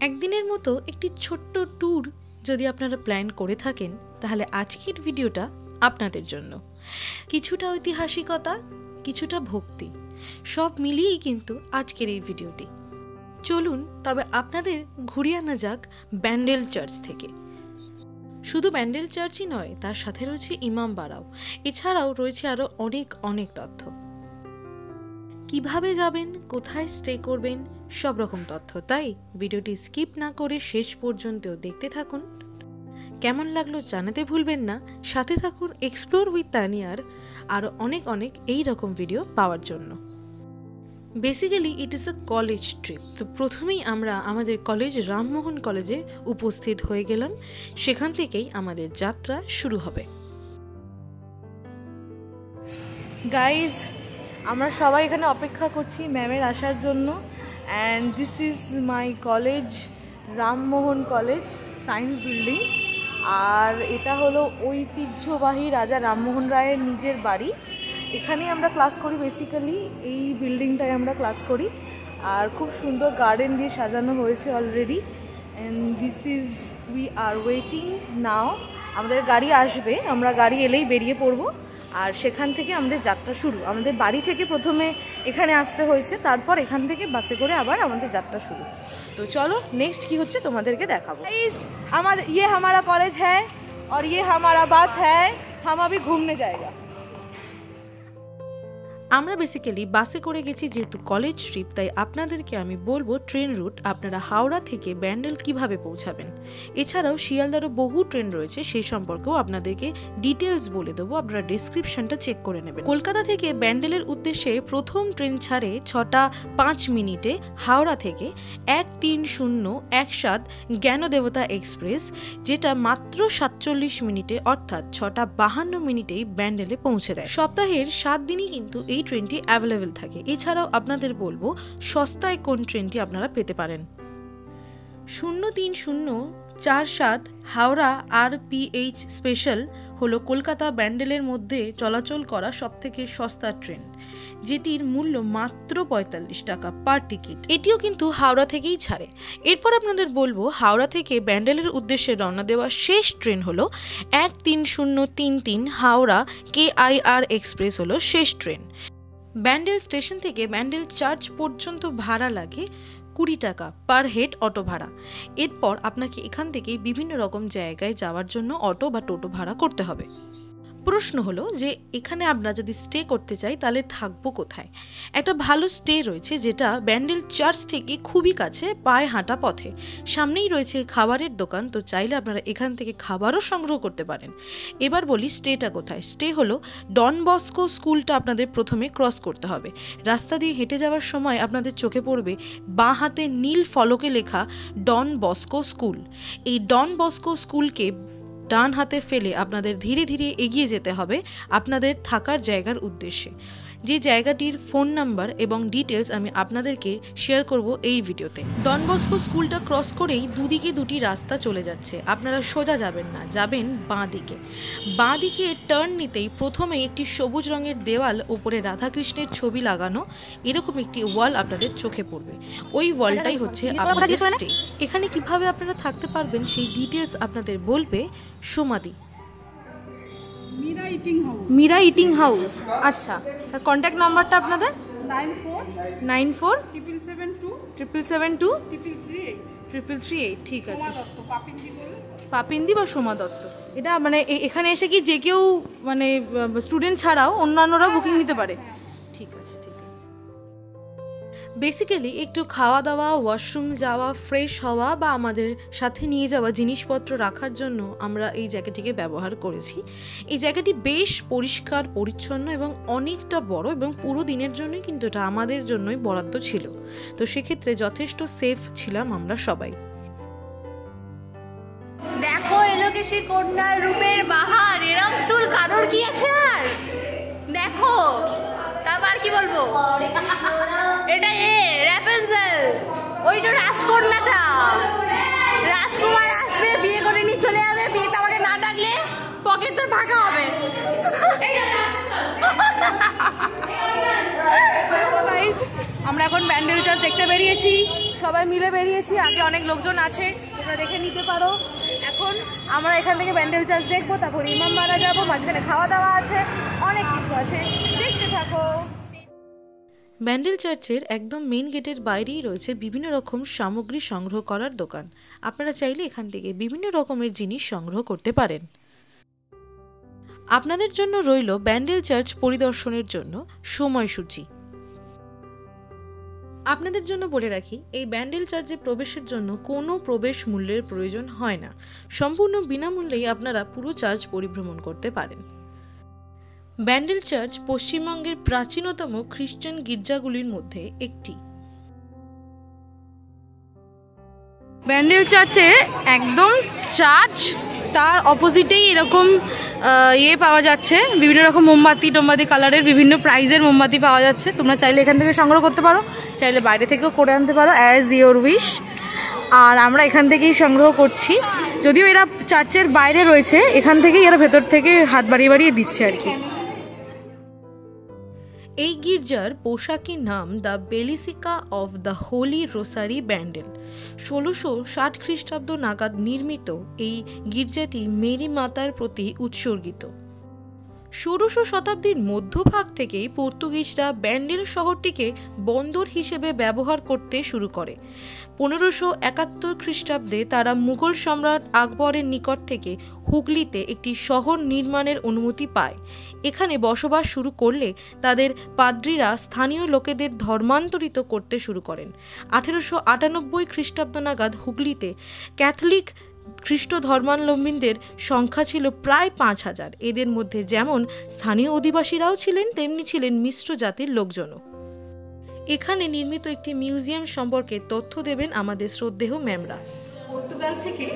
একদিনের মতো একটি ছোট্ট ট্যুর যদি আপনারা প্ল্যান করে থাকেন, তাহলে আজকের ভিডিওটা আপনাদের জন্য। কিছুটা ঐতিহাসিকতা, কিছুটা ভক্তি, সব মিলিয়েই কিন্তু আজকের এই ভিডিওটি চলুন, তবে আপনাদের ঘুরিয়ে আনা যাক ব্যান্ডেল চার্চ থেকে। শুধু ব্যান্ডেল চার্চই নয়, তার সাথে রয়েছে ইমাম বাড়াও এছাড়াও রয়েছে আরও অনেক অনেক তথ্য। কীভাবে যাবেন, কোথায় স্টে করবেন সব রকম তথ্য। তাই ভিডিওটি স্কিপ না করে শেষ পর্যন্ত দেখতে থাকুন। কেমন লাগল জানাতে ভুলবেন না। সাথে থাকুন এক্সপ্লোর উইথ তানিয়ার আরও অনেক অনেক এই রকম ভিডিও পাওয়ার জন্য। Basically it is a college trip তো প্রথমেই আমরা আমাদের কলেজ রামমোহন কলেজে উপস্থিত হয়ে গেলাম। সেখান থেকেই আমাদের যাত্রা শুরু হবে। গাইজ আমরা সবাই এখানে অপেক্ষা করছি ম্যামের আসার জন্য। And this is my college Rammohan college science building আর এটা হলো ঐতিহ্যবাহী রাজা রামমোহন রায়ের নিজের বাড়ি। এখানেই আমরা ক্লাস করি বেসিক্যালি এই বিল্ডিংটায় আমরা ক্লাস করি। আর খুব সুন্দর গার্ডেন দিয়ে সাজানো হয়েছে already and this is we are waiting now আমাদের গাড়ি আসবে, আমরা গাড়ি এলেই বেরিয়ে পড়ব। আর সেখান থেকে আমাদের যাত্রা শুরু। আমাদের বাড়ি থেকে প্রথমে এখানে আসতে হয়েছে তারপর এখান থেকে বাসে করে আবার আমাদের যাত্রা শুরু তো চলো নেক্সট কি হচ্ছে তোমাদেরকে দেখাবো আমাদের ইয়ে हमारा कॉलेज है और ये हमारा बस है हम अभी घूमने जाएगा আমরা বেসিক্যালি বাসে করে গেছি যেহেতু কলেজ ট্রিপ তাই আপনাদেরকে আমি বলব ট্রেন রুট আপনারা হাওড়া থেকে ব্যান্ডেল কীভাবে পৌঁছাবেন। এছাড়াও শিয়ালদারও বহু ট্রেন রয়েছে, সেই সম্পর্কেও আপনাদেরকে ডিটেলস বলে দেবো, আপনারা ডিসক্রিপশনটা চেক করে নেবেন। কলকাতা থেকে ব্যান্ডেলের উদ্দেশ্যে প্রথম ট্রেন ছাড়ে ছটা পাঁচ মিনিটে হাওড়া থেকে এক তিন শূন্য এক সাত জ্ঞানদেবতা এক্সপ্রেস, যেটা মাত্র সাতচল্লিশ মিনিটে অর্থাৎ ছটা বাহান্ন মিনিটেই ব্যান্ডেলে পৌঁছে দেয়। সপ্তাহের সাত দিনই কিন্তু এই এই ট্রেনটি অ্যাভেলেবেল থাকে। এছাড়াও আপনাদের বলব, সস্তায় কোন ট্রেনটি আপনারা পেতে পারেন। শূন্য তিন শূন্য চার সাত হাওড়া আর পিএইচ স্পেশাল হলো কলকাতা ব্যান্ডেলের মধ্যে চলাচল করা সবথেকে সস্তা ট্রেন, যেটির মূল্য মাত্র পঁয়তাল্লিশ টাকা পার টিকিট। এটিও কিন্তু হাওড়া থেকেই ছাড়ে। এরপর আপনাদের বলব, হাওড়া থেকে ব্যান্ডেলের উদ্দেশ্যে রওনা দেওয়া শেষ ট্রেন হলো এক তিন শূন্য তিন তিন Howrah K I R express হলো শেষ ট্রেন। ব্যান্ডেল স্টেশন থেকে ব্যান্ডেল চার্চ পর্যন্ত ভাড়া লাগে কুড়ি টাকা পার হেড অটো ভাড়া। এরপর আপনাকে এখান থেকে বিভিন্ন রকম জায়গায় যাওয়ার জন্য অটো বা টোটো ভাড়া করতে হবে। প্রশ্ন হলো যে এখানে আমরা যদি স্টে করতে চাই, তাহলে থাকব কোথায়? একটা ভালো স্টে রয়েছে যেটা ব্যান্ডেল চার্চ থেকে খুবই কাছে, পায়ে হাঁটা পথে। সামনেই রয়েছে খাবারের দোকান, তো চাইলে আপনারা এখান থেকে খাবারও সংগ্রহ করতে পারেন। এবার বলি স্টেটা কোথায়? স্টে হলো ডন বস্কো স্কুলটা আপনাদের প্রথমে ক্রস করতে হবে। রাস্তা দিয়ে হেঁটে যাওয়ার সময় আপনাদের চোখে পড়বে বাঁ হাতে নীল ফলকে লেখা ডন বস্কো স্কুল এই ডন বস্কো স্কুলকে ডান হাতে ফেলে আপনাদের ধীরে ধীরে এগিয়ে যেতে হবে আপনাদের থাকার জায়গার উদ্দেশ্যে। যে জায়গাটির ফোন নাম্বার এবং ডিটেলস আমি আপনাদেরকে শেয়ার করব এই ভিডিওতে ডনবস্কো স্কুলটা ক্রস করেই দুদিকে দুটি রাস্তা চলে যাচ্ছে আপনারা সোজা যাবেন না যাবেন বাঁ দিকে বাঁ দিকে টার্ন নিতেই প্রথমে একটি সবুজ রঙের দেওয়াল ওপরে রাধাকৃষ্ণের ছবি লাগানো এরকম একটি ওয়াল আপনাদের চোখে পড়বে ওই ওয়ালটাই হচ্ছে আপনাদের স্টে এখানে কীভাবে আপনারা থাকতে পারবেন সেই ডিটেলস আপনাদের বলবে সোমাদি মীরা ইটিং হাউস আচ্ছা আর কন্ট্যাক্ট নাম্বারটা আপনাদের? Nine four. Triple seven two triple three eight ঠিক আছে। পাপিন্দি বা সোমা দত্ত? এটা মানে এখানে এসে কি যে কেউ মানে স্টুডেন্ট ছাড়াও অন্যান্যরাও বুকিং নিতে পারে? ঠিক আছে ঠিক আছে। বেসিক্যালি একটু খাওয়া দাওয়া ওয়াশরুম যাওয়া ফ্রেশ হওয়া বা আমাদের সাথে নিয়ে যাওয়া জিনিসপত্র রাখার জন্য আমরা এই জায়গাটিকে ব্যবহার করেছি। এই জায়গাটি বেশ পরিষ্কার, পরিচ্ছন্ন এবং অনেকটা বড় এবং পুরো দিনের জন্যই কিন্তু এটা আমাদের জন্যই বরাদ্দ ছিল। তো সেক্ষেত্রে যথেষ্ট সেফ ছিলাম আমরা সবাই। দেখো এলোকে সে কন্যার বাহার? এরম চুল কারোর কি আছে আর? দেখো। কি বলব? এটা এ র্যাপেন্সেল ওই যে রাজকন্যাটা। রাজকুমার আসবে, বিয়ে করে নিয়ে চলে যাবে। বিয়েতে আমাকে না ডাকলে পকেট তোর ফাঁকা হবে। আমরা এখন ব্যান্ডেল চার্চ দেখতে বেরিয়েছি। সবাই মিলে বেরিয়েছি। আগে অনেক লোকজন আছে, তোমরা দেখে নিতে পারো। এখন আমরা এখান থেকে ব্যান্ডেল চার্চ দেখব, তারপর ইমামবাড়া যাব, মাঝখানে খাওয়া দাওয়া আছে, অনেক কিছু আছে। দেখতে থাকো। ব্যান্ডেল চার্চের একদম মেন গেটের বাইরেই রয়েছে বিভিন্ন রকম সামগ্রী সংগ্রহ করার দোকান। আপনারা চাইলে এখান থেকে বিভিন্ন রকমের জিনিস সংগ্রহ করতে পারেন। আপনাদের জন্য রইল ব্যান্ডেল চার্চ পরিদর্শনের জন্য সময়সূচি। আপনাদের জন্য বলে রাখি, এই ব্যান্ডেল চার্চে প্রবেশের জন্য কোনো প্রবেশ মূল্যের প্রয়োজন হয় না। সম্পূর্ণ বিনামূল্যেই আপনারা পুরো চার্চ পরিভ্রমণ করতে পারেন। ব্যান্ডেল চার্চ পশ্চিমবঙ্গের প্রাচীনতম খ্রিস্টান গির্জাগুলির মধ্যে একটি। ব্যান্ডেল চার্চে একদম চার্চ, তার অপোজিটেই এরকম ইয়ে পাওয়া যাচ্ছে, বিভিন্ন রকম মোমবাতি টোমবাতি কালারের বিভিন্ন প্রাইজের মোমবাতি পাওয়া যাচ্ছে। তোমরা চাইলে এখান থেকে সংগ্রহ করতে পারো, চাইলে বাইরে থেকেও করে আনতে পারো অ্যাজ ইয়োর উইশ আর আমরা এখান থেকেই সংগ্রহ করছি। যদিও এরা চার্চের বাইরে রয়েছে, এখান থেকেই এরা ভেতর থেকে হাত বাড়িয়ে বাড়িয়ে দিচ্ছে আর কি। এই গির্জার পোশাকি নাম the basilica of the holy rosary Bandel. ষোলোশো ষাট খ্রিস্টাব্দ নাগাদ নির্মিত এই গির্জাটি মেরি মাতার প্রতি উৎসর্গিত। ষোড়শ শতাব্দীর মধ্যভাগ থেকেই পর্তুগিজরা ব্যান্ডেল শহরটিকে বন্দর হিসেবে ব্যবহার করতে শুরু করে। পনেরোশো একাত্তর খ্রিস্টাব্দে তারা মুঘল সম্রাট আকবরের নিকট থেকে হুগলিতে একটি শহর নির্মাণের অনুমতি পায়। এখানে বসবাস শুরু করলে তাদের পাদ্রীরা স্থানীয় লোকেদের ধর্মান্তরিত করতে শুরু করেন। আঠেরোশো আটানব্বই খ্রিস্টাব্দ নাগাদ হুগলিতে ক্যাথলিক খ্রিস্ট ধর্মাবলম্বীদের সংখ্যা ছিল প্রায় পাঁচ হাজার। এদের মধ্যে যেমন স্থানীয় অধিবাসীরাও ছিলেন, তেমনি ছিলেন মিশ্র জাতির লোকজনও। এখানে নির্মিত একটি মিউজিয়াম সম্পর্কে তথ্য দেবেন আমাদের শ্রদ্ধেয় ম্যামরা। পর্তুগাল থেকে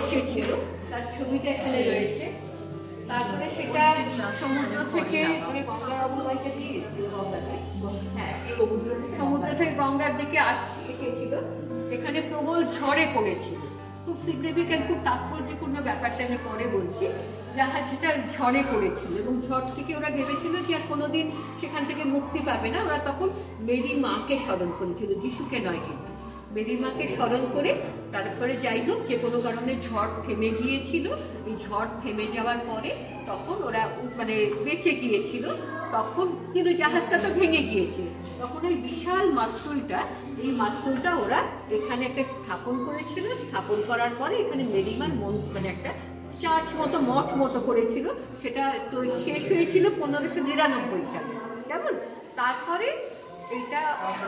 এসেছিল, তার ছবিটা এখানে রয়েছে। তারপরে সেটা সমুদ্র থেকে গঙ্গার দিকে আসছে, এসেছিল। এখানে প্রবল ঝড়ে পড়েছিল। খুব সিগনিফিক্যান্ট খুব তাৎপর্যপূর্ণ ব্যাপারটা আমি পরে বলছি। জাহাজটা ঝড়ে পড়েছিল এবং ঝড় থেকে ওরা ভেবেছিল যে আর কোনোদিন সেখান থেকে মুক্তি পাবে না। ওরা তখন মেরি মাকে স্মরণ করেছিল, যিশুকে নয় কিন্তু। মেরি মাকে স্মরণ করে তারপরে যাই হোক, যে কোনো কারণে ঝড় থেমে গিয়েছিল। এই ঝড় থেমে যাওয়ার পরে তখন ওরা মানে বেঁচে গিয়েছিল। তখন কিন্তু জাহাজটা তো ভেঙে গিয়েছে তখন ওই বিশাল মাস্তুলটা এই মাস্তুলটা ওরা এখানে একটা স্থাপন করেছিল। স্থাপন করার পরে এখানে মেরিমার মন মানে একটা চার্চ মতো, মঠ মতো করেছিল। সেটা তো শেষ হয়েছিল পনেরোশো নিরানব্বই সালে। কেমন? তারপরে এটা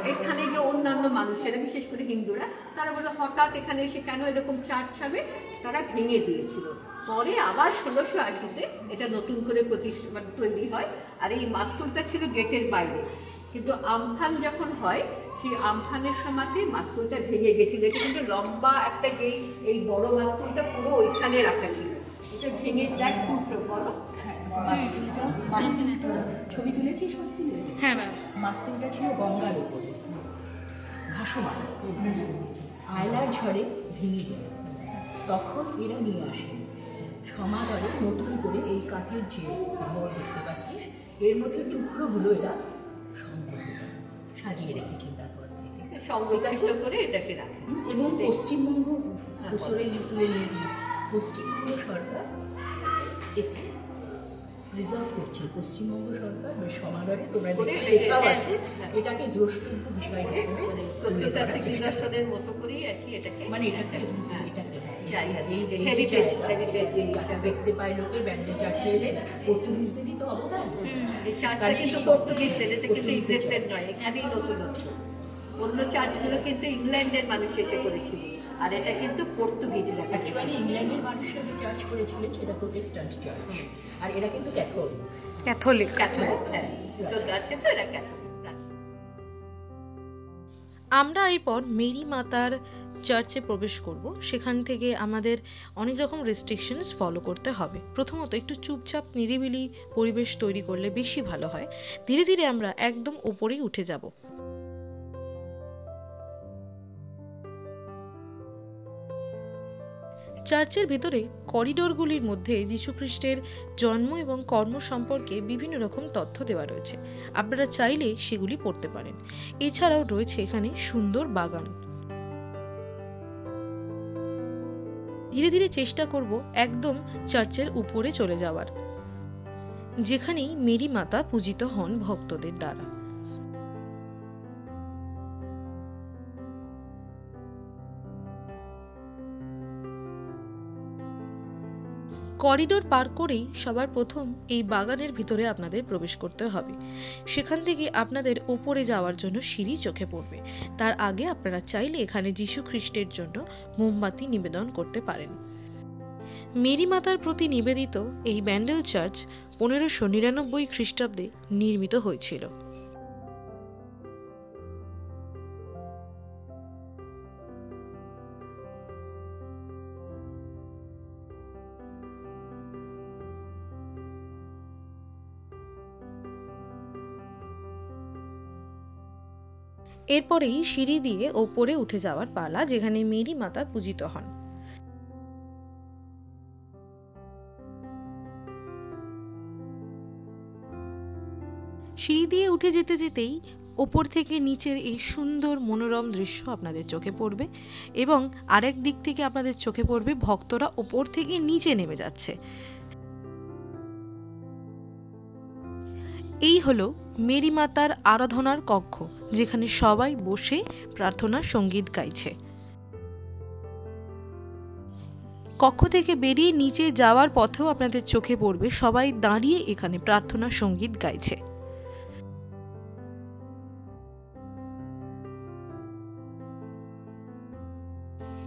এখানে যে অন্যান্য মানুষেরা, বিশেষ করে হিন্দুরা, তারা বলে হঠাৎ এখানে এসে কেন এরকম চার্চ হবে? তারা ভেঙে দিয়েছিল। পরে আবার ষোলোশো আশিতে এটা নতুন করে প্রতিষ্ঠা মানে তৈরি হয়। আর এই মাস্তুলটা ছিল গেটের বাইরে। কিন্তু আমফান যখন হয় সেই আমফানের সময়তে মাস্তুলটা ভেঙে গেছিল। এটা কিন্তু লম্বা একটা যে এই বড় মাস্তুলটা পুরো ওইখানে রাখা ছিল। এটা ভেঙে দেখ টুকরো বলো মাস্তিটা ছবি তুলেছিস মাস্তিলে? হ্যাঁ ম্যাম। ছিল গঙ্গার উপরে। ঘাসমান। আয়লার ঝড়ে ভেঙে যায়। তখন এরা নিয়ে আসে। সমাদরে নতুন করে এই কাচের যে ঘর দেখতে পাচ্ছিস এর মধ্যে টুকরোগুলো এরা সংগ্রহ সাজিয়ে থেকে সংরক্ষিত করে এটাকে রাখে। এবং পশ্চিমবঙ্গ নিয়েছে পশ্চিমবঙ্গ সরকার রিজার্ভ করছে। পশ্চিমবঙ্গ সরকার বেশ সমাদরে তোমরা লেখাও হ্যাঁ, আছে হ্যাঁ। এটাকে দ্রষ্টব্য বিষয় হিসেবে মানে মতো করেই আর কি এটাকে মানে এটাকে হ্যাঁ। এটা। দেখতে পায় লোকে ব্যান্ডে চারটে এলে পর্তুগিজদেরই তো অবদান। এই চার্চটা কিন্তু পর্তুগিজদের এটা কিন্তু ইংরেজদের নয় এখানেই নতুনত্ব অন্য চার্চগুলো কিন্তু ইংল্যান্ডের মানুষ এসে করেছিল। আর এটা কিন্তু পর্তুগিজরা অ্যাকচুয়ালি ইংল্যান্ডের মানুষরা যে চার্চ করেছিলেন সেটা প্রোটেস্ট্যান্ট চার্চ আর এরা কিন্তু ক্যাথলিক ক্যাথলিক ক্যাথলিক হ্যাঁ। তো এরা ক্যাথলিক আমরা এরপর মেরি মাতার চার্চে প্রবেশ করব। সেখান থেকে আমাদের অনেক রকম রেস্ট্রিকশনস ফলো করতে হবে। প্রথমত একটু চুপচাপ নিরিবিলি পরিবেশ তৈরি করলে বেশি ভালো হয়। ধীরে ধীরে আমরা একদম ওপরেই উঠে যাব। চার্চের ভেতরে করিডোরগুলির মধ্যে যীশুখ্রিস্টের জন্ম এবং কর্ম সম্পর্কে বিভিন্ন রকম তথ্য দেওয়া রয়েছে। আপনারা চাইলে সেগুলি পড়তে পারেন। এছাড়াও রয়েছে এখানে সুন্দর বাগান। ধীরে ধীরে চেষ্টা করব একদম চার্চের উপরে চলে যাওয়ার, যেখানেই মেরি মাতা পূজিত হন ভক্তদের দ্বারা। করিডোর পার করেই সবার প্রথম এই বাগানের ভিতরে আপনাদের প্রবেশ করতে হবে। সেখান থেকে আপনাদের ওপরে যাওয়ার জন্য সিঁড়ি চোখে পড়বে। তার আগে আপনারা চাইলে এখানে যীশু খ্রিস্টের জন্য মোমবাতি নিবেদন করতে পারেন। মেরি মাতার প্রতি নিবেদিত এই ব্যান্ডেল চার্চ পনেরোশো নিরানব্বই খ্রিস্টাব্দে নির্মিত হয়েছিল। এরপরেই সিঁড়ি দিয়ে ওপরে উঠে যাওয়ার পালা যেখানে মেরি মাতা পূজিত হন। সিঁড়ি দিয়ে উঠে যেতে যেতেই ওপর থেকে নিচের এই সুন্দর মনোরম দৃশ্য আপনাদের চোখে পড়বে এবং আরেক দিক থেকে আপনাদের চোখে পড়বে ভক্তরা ওপর থেকে নিচে নেমে যাচ্ছে। এই হলো মেরি মাতার আরাধনার কক্ষ, যেখানে সবাই বসে প্রার্থনা সংগীত গাইছে। কক্ষ থেকে বেরিয়ে নিচে যাওয়ার পথেও আপনাদের চোখে পড়বে সবাই দাঁড়িয়ে এখানে প্রার্থনার সংগীত গাইছে।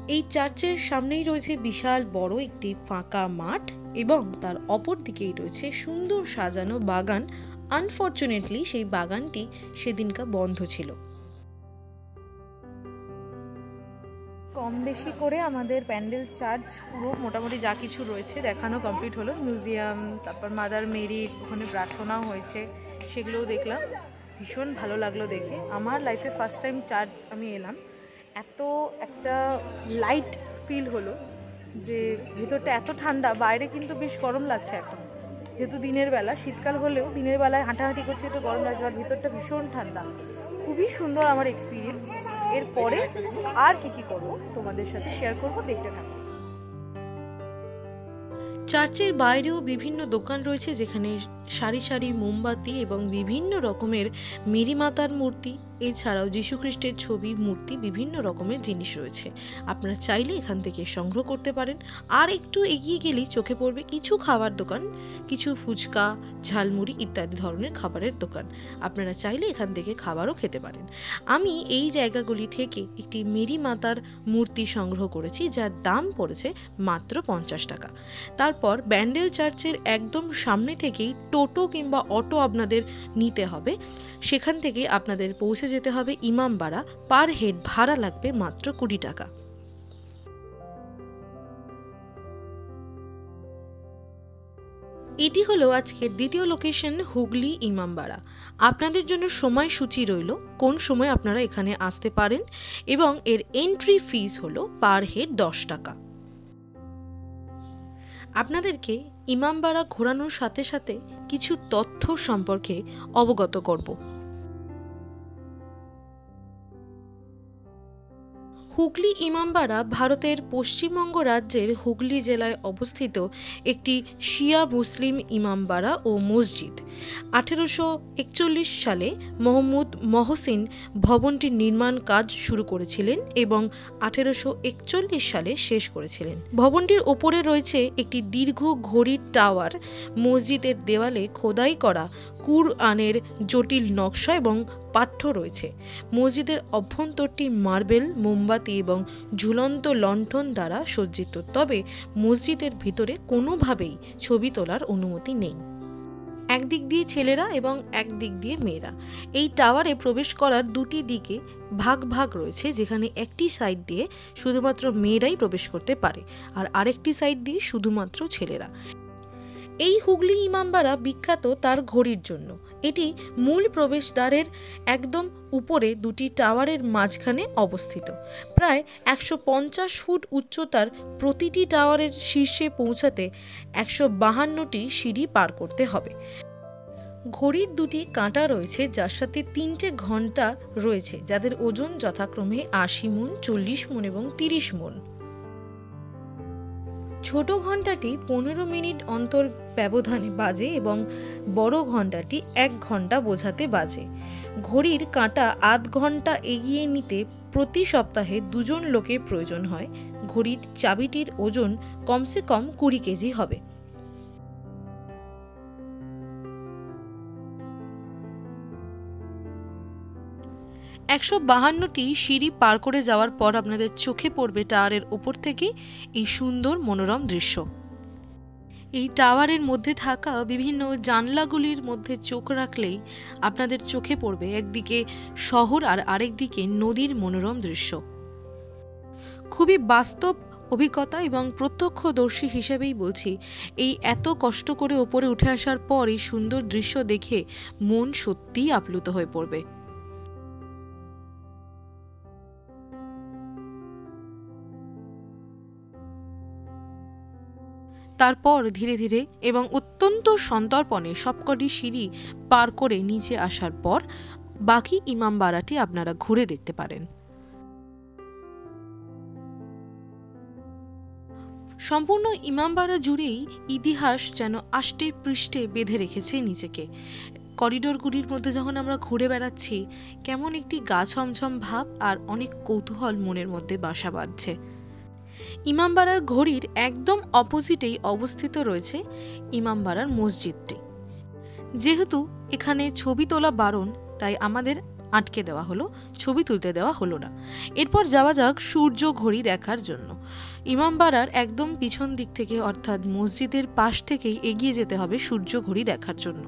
এই চার্চের সামনেই রয়েছে বিশাল বড় একটি ফাঁকা মাঠ এবং তার অপর দিকেই রয়েছে সুন্দর সাজানো বাগান। আনফর্চুনেটলি সেই বাগানটি সেদিনকা বন্ধ ছিল। কম বেশি করে আমাদের প্যান্ডেল চার্জ পুরো মোটামুটি যা কিছু রয়েছে দেখানো কমপ্লিট হলো। মিউজিয়াম, তারপর মাদার মেরি ওখানে প্রার্থনাও হয়েছে, সেগুলোও দেখলাম। ভীষণ ভালো লাগল দেখে। আমার লাইফে ফার্স্ট টাইম চার্জ আমি এলাম। এত একটা লাইট ফিল হলো যে ভেতরটা এত ঠান্ডা, বাইরে কিন্তু বেশ গরম লাগছে এখন। যেহেতু দিনের বেলা, শীতকাল হলেও দিনের বেলায় হাঁটাহাঁটি করছে, তো গরম লাগছে, আর ভিতরটা ভীষণ ঠান্ডা। খুবই সুন্দর আমার এক্সপিরিয়েন্স এরপরে আর কি কি করব তোমাদের সাথে শেয়ার করব, দেখতে থাকো। চার্চের বাইরেও বিভিন্ন দোকান রয়েছে যেখানে সারি সারি মোমবাতি এবং বিভিন্ন রকমের মেরি মাতার মূর্তি এছাড়াও যীশুখ্রিস্টের ছবি, মূর্তি, বিভিন্ন রকমের জিনিস রয়েছে। আপনারা চাইলে এখান থেকে সংগ্রহ করতে পারেন। আর একটু এগিয়ে গেলেই চোখে পড়বে কিছু খাবার দোকান, কিছু ফুচকা, ঝালমুড়ি ইত্যাদি ধরনের খাবারের দোকান। আপনারা চাইলে এখান থেকে খাবারও খেতে পারেন। আমি এই জায়গাগুলি থেকে একটি মেরি মাতার মূর্তি সংগ্রহ করেছি, যার দাম পড়েছে মাত্র পঞ্চাশ টাকা। তারপর ব্যান্ডেল চার্চের একদম সামনে থেকেই টোটো কিংবা অটো আপনাদের নিতে হবে। সেখান থেকে আপনাদের পৌঁছে যেতে হবে ইমামবাড়া পার হেড ভাড়া লাগবে মাত্র কুড়ি টাকা। এটি হলো আজকের দ্বিতীয় লোকেশন হুগলি ইমামবাড়া আপনাদের জন্য সময়সূচি রইল, কোন সময় আপনারা এখানে আসতে পারেন, এবং এর এন্ট্রি ফিস হলো পার হেড দশ টাকা। আপনাদেরকে ইমামবাড়া ঘোরানোর সাথে সাথে কিছু তথ্য সম্পর্কে অবগত করব। হুগলি ইমামবাড়া ভারতের পশ্চিমবঙ্গ রাজ্যের হুগলি জেলায় অবস্থিত একটি শিয়া মুসলিম ইমামবাড়া ও মসজিদ। আঠেরোশো একচল্লিশ সালে মোহাম্মদ মহসিন ভবনটির নির্মাণ কাজ শুরু করেছিলেন এবং আঠেরোশো একচল্লিশ সালে শেষ করেছিলেন। ভবনটির ওপরে রয়েছে একটি দীর্ঘ ঘড়ির টাওয়ার। মসজিদের দেওয়ালে খোদাই করা কুরআনের জটিল নকশা এবং পাঠ্য রয়েছে। মসজিদের অভ্যন্তরটি মার্বেল, মোমবাতি এবং ঝুলন্ত লণ্ঠন দ্বারা সজ্জিত। তবে মসজিদের ভিতরে কোনোভাবেই ছবি তোলার অনুমতি নেই। একদিক দিয়ে ছেলেরা এবং একদিক দিয়ে মেয়েরা। এই টাওয়ারে প্রবেশ করার দুটি দিকে ভাগ ভাগ রয়েছে, যেখানে একটি সাইড দিয়ে শুধুমাত্র মেয়েরাই প্রবেশ করতে পারে, আর আরেকটি সাইড দিয়ে শুধুমাত্র ছেলেরা। এই হুগলি ইমামবাড়া বিখ্যাত তার ঘড়ির জন্য। এটি মূল প্রবেশদ্বারের একদম উপরে দুটি টাওয়ারের মাঝখানে অবস্থিত। প্রায় একশো পঞ্চাশ ফুট উচ্চতার প্রতিটি টাওয়ারের শীর্ষে পৌঁছাতে একশো বাহান্নটি সিঁড়ি পার করতে হবে। ঘড়ির দুটি কাঁটা রয়েছে, যার সাথে তিনটে ঘণ্টা রয়েছে, যাদের ওজন যথাক্রমে আশি মন, চল্লিশ মন এবং তিরিশ মন। ছোট ঘন্টাটি পনেরো মিনিট অন্তর ব্যবধানে বাজে এবং বড় ঘন্টাটি এক ঘণ্টা বোঝাতে বাজে। ঘড়ির কাঁটা আধ ঘণ্টা এগিয়ে নিতে প্রতি সপ্তাহে দুজন লোকের প্রয়োজন হয়। ঘড়ির চাবিটির ওজন কমসে কম কুড়ি কেজি হবে। একশো বাহান্নটি সিঁড়ি পার করে যাওয়ার পর আপনাদের চোখে পড়বে টাওয়ারের ওপর থেকে এই সুন্দর মনোরম দৃশ্য। এই টাওয়ারের মধ্যে থাকা বিভিন্ন জানলাগুলির মধ্যে চোখ রাখলেই আপনাদের চোখে পড়বে একদিকে শহর আর আরেকদিকে নদীর মনোরম দৃশ্য। খুবই বাস্তব অভিজ্ঞতা এবং প্রত্যক্ষদর্শী হিসেবেই বলছি, এই এত কষ্ট করে ওপরে উঠে আসার পর এই সুন্দর দৃশ্য দেখে মন সত্যিই আপ্লুত হয়ে পড়বে। তারপর ধীরে ধীরে এবং অত্যন্ত সন্তর্পণে সবকটি সিঁড়ি পার করে নিচে আসার পর বাকি ইমামবাড়াটি আপনারা ঘুরে দেখতে পারেন। সম্পূর্ণ ইমামবাড়া জুড়েই ইতিহাস যেন আষ্টে পৃষ্ঠে বেঁধে রেখেছে নিজেকে। করিডোরগুলির মধ্যে যখন আমরা ঘুরে বেড়াচ্ছি, কেমন একটি গা ছমছম ভাব আর অনেক কৌতূহল মনের মধ্যে বাসা বাঁধছে। ইমামবাড়ার ঘড়ির একদম অপোজিটেই অবস্থিত রয়েছে ইমামবাড়ার মসজিদটি। যেহেতু এখানে ছবি তোলা বারণ, তাই আমাদের আটকে দেওয়া হলো, ছবি তুলতে দেওয়া হলো না। এরপর যাওয়া যাক সূর্য ঘড়ি দেখার জন্য। ইমামবাড়ার একদম পিছন দিক থেকে, অর্থাৎ মসজিদের পাশ থেকেই এগিয়ে যেতে হবে সূর্য ঘড়ি দেখার জন্য।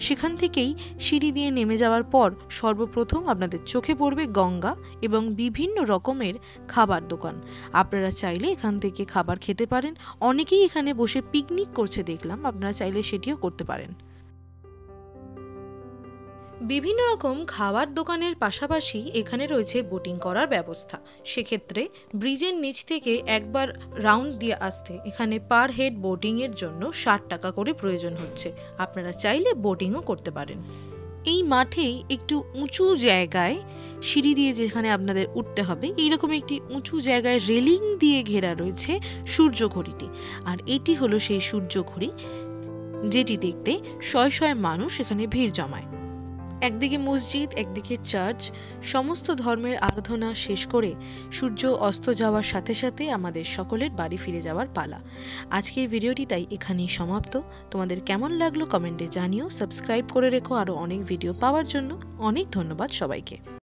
সেখান থেকেই সিঁড়ি দিয়ে নেমে যাওয়ার পর সর্বপ্রথম আপনাদের চোখে পড়বে গঙ্গা এবং বিভিন্ন রকমের খাবার দোকান। আপনারা চাইলে এখান থেকে খাবার খেতে পারেন। অনেকেই এখানে বসে পিকনিক করছে দেখলাম, আপনারা চাইলে সেটিও করতে পারেন। বিভিন্ন রকম খাবার দোকানের পাশাপাশি এখানে রয়েছে বোটিং করার ব্যবস্থা। সেক্ষেত্রে ব্রিজের নিচ থেকে একবার রাউন্ড দিয়ে আসতে এখানে পার হেড বোটিংয়ের জন্য ষাট টাকা করে প্রয়োজন হচ্ছে। আপনারা চাইলে বোটিংও করতে পারেন। এই মাঠেই একটু উঁচু জায়গায় সিঁড়ি দিয়ে যেখানে আপনাদের উঠতে হবে, এইরকম একটি উঁচু জায়গায় রেলিং দিয়ে ঘেরা রয়েছে সূর্য ঘড়িটি। আর এটি হলো সেই সূর্য ঘড়ি, যেটি দেখতে শয় শয় মানুষ এখানে ভিড় জমায়। একদিকে মসজিদ, একদিকে চার্চ, সমস্ত ধর্মের আরাধনা শেষ করে সূর্য অস্ত যাওয়ার সাথে সাথে আমাদের সকলের বাড়ি ফিরে যাওয়ার পালা। আজকের ভিডিওটি তাই এখানেই সমাপ্ত। তোমাদের কেমন লাগল কমেন্টে জানিও। সাবস্ক্রাইব করে রেখো আরও অনেক ভিডিও পাওয়ার জন্য। অনেক ধন্যবাদ সবাইকে।